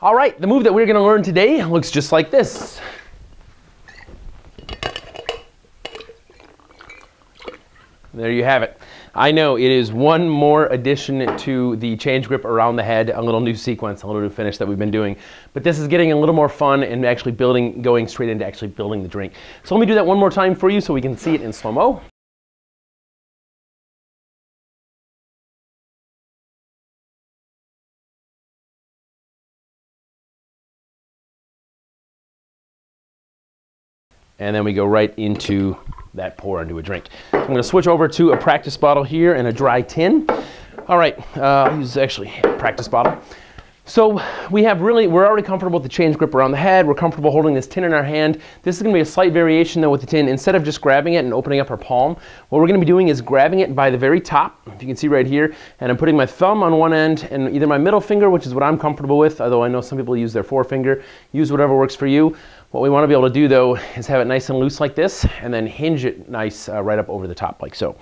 All right, the move that we're gonna learn today looks just like this. There you have it. I know it is one more addition to the change grip around the head, a little new sequence, a little new finish that we've been doing. But this is getting a little more fun and actually building, going straight into actually building the drink. So let me do that one more time for you so we can see it in slow-mo. And then we go right into that pour into a drink. I'm to switch over to a practice bottle here and a dry tin. All right, uh, I'll use actually practice bottle. So we have really, we're already comfortable with the change grip around the head. We're comfortable holding this tin in our hand. This is gonna be a slight variation though with the tin. Instead of just grabbing it and opening up our palm, what we're gonna be doing is grabbing it by the very top, if you can see right here, and I'm putting my thumb on one end and either my middle finger, which is what I'm comfortable with, although I know some people use their forefinger, use whatever works for you. What we want to be able to do though is have it nice and loose like this and then hinge it nice uh, right up over the top like so.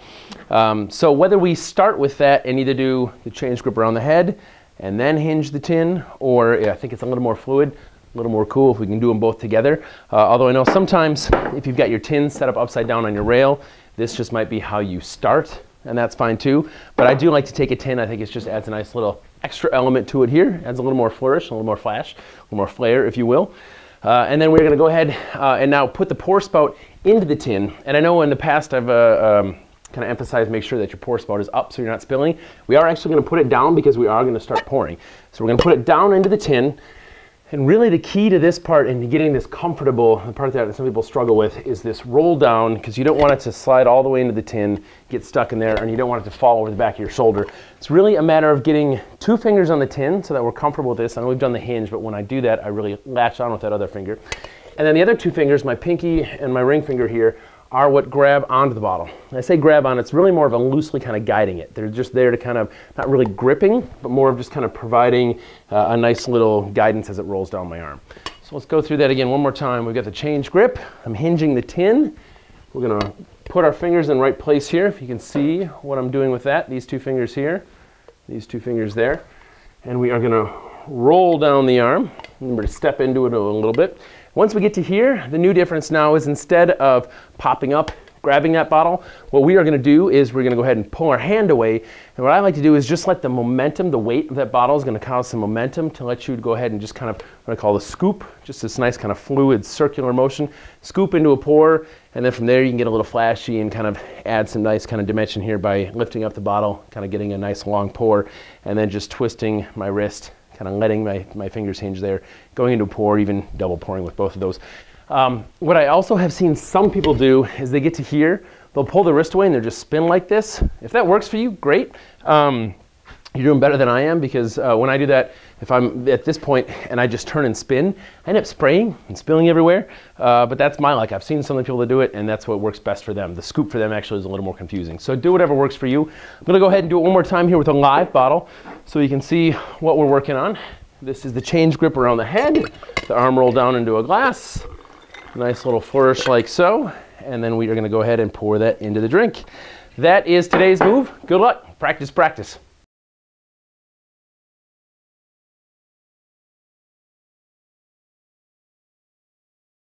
Um, so whether we start with that and either do the change grip around the head and then hinge the tin or yeah, I think it's a little more fluid, a little more cool if we can do them both together. Uh, although I know sometimes if you've got your tin set up upside down on your rail, this just might be how you start and that's fine too. But I do like to take a tin. I think it just adds a nice little extra element to it here. Adds a little more flourish, a little more flash, a little more flair if you will. Uh, and then we're going to go ahead uh, and now put the pour spout into the tin. And I know in the past I've uh, um, kind of emphasized make sure that your pour spout is up so you're not spilling. We are actually going to put it down because we are going to start pouring. So we're going to put it down into the tin. And really the key to this part and getting this comfortable, the part that some people struggle with is this roll down because you don't want it to slide all the way into the tin, get stuck in there, and you don't want it to fall over the back of your shoulder. It's really a matter of getting two fingers on the tin so that we're comfortable with this. I know we've done the hinge, but when I do that, I really latch on with that other finger. And then the other two fingers, my pinky and my ring finger here, are what grab onto the bottle. I say grab on, it's really more of a loosely kind of guiding it. They're just there to kind of, not really gripping, but more of just kind of providing uh, a nice little guidance as it rolls down my arm. So let's go through that again one more time. We've got the change grip. I'm hinging the tin. We're gonna put our fingers in right place here. If you can see what I'm doing with that, these two fingers here, these two fingers there. And we are gonna roll down the arm. Remember to step into it a little bit. Once we get to here, the new difference now is instead of popping up, grabbing that bottle, what we are gonna do is we're gonna go ahead and pull our hand away. And what I like to do is just let the momentum, the weight of that bottle is gonna cause some momentum to let you go ahead and just kind of what I call the scoop, just this nice kind of fluid circular motion, scoop into a pour, and then from there you can get a little flashy and kind of add some nice kind of dimension here by lifting up the bottle, kind of getting a nice long pour, and then just twisting my wrist kind of letting my, my fingers hinge there, going into a pour, even double pouring with both of those. Um, what I also have seen some people do is they get to here, they'll pull the wrist away and they'll just spin like this. If that works for you, great. Um, you're doing better than I am because uh, when I do that, if I'm at this point and I just turn and spin, I end up spraying and spilling everywhere. Uh, but that's my like. I've seen some of the people that do it, and that's what works best for them. The scoop for them actually is a little more confusing. So do whatever works for you. I'm to go ahead and do it one more time here with a live bottle so you can see what we're working on. This is the change grip around the head, the arm roll down into a glass, nice little flourish like so, and then we are going to go ahead and pour that into the drink. That is today's move. Good luck. Practice, practice.